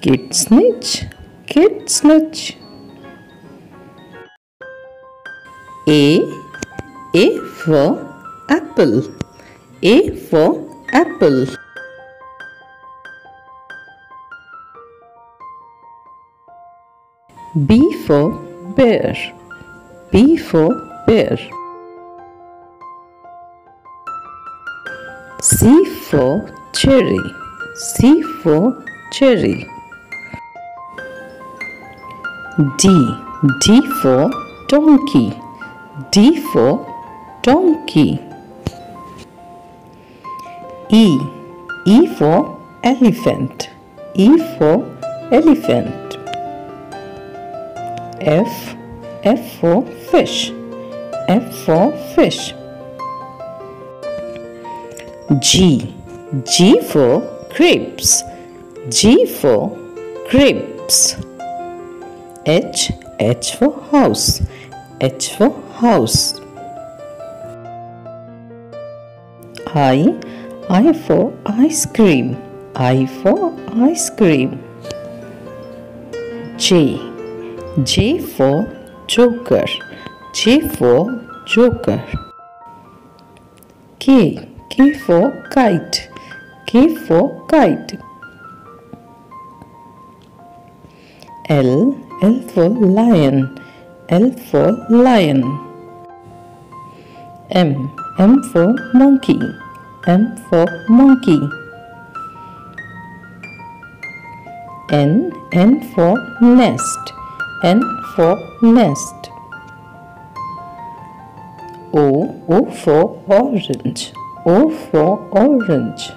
Kids Niche, Kids Niche. A, A for apple. A for apple. B for bear. B for bear. C for cherry. C for cherry. D. D for donkey. D for donkey. E. E for elephant. E for elephant. F. F for fish. F for fish. G. G for grapes. G for grapes. H. H for house. H for house. I. I for ice cream. I for ice cream. J. J for joker. J for joker. K. K for kite. K for kite. L. L for lion. L for lion. M. M for monkey. M for monkey. N. N for nest. N for nest. O. O for orange. O for orange.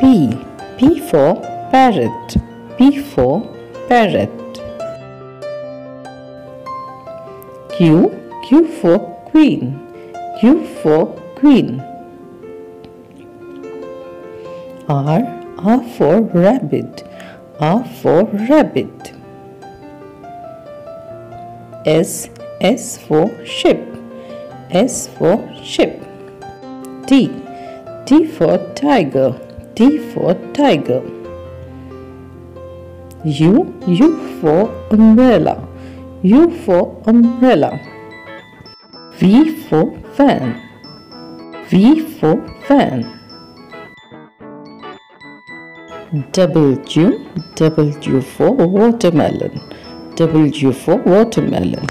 P. P for parrot. P for parrot. Q. Q for queen. Q for queen. R. R for rabbit. R for rabbit. S. S for ship. S for ship. T. T for tiger. T for tiger. U. U for umbrella. U for umbrella. V for van. V for van. W. W for watermelon. W for watermelon.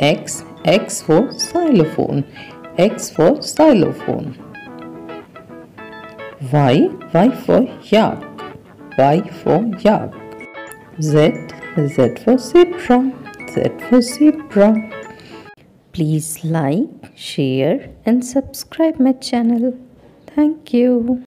X. X for xylophone. X for xylophone. Y. Y for yak. Y for yak. Z. Z for zebra. Z for zebra. Please like, share and subscribe my channel. Thank you.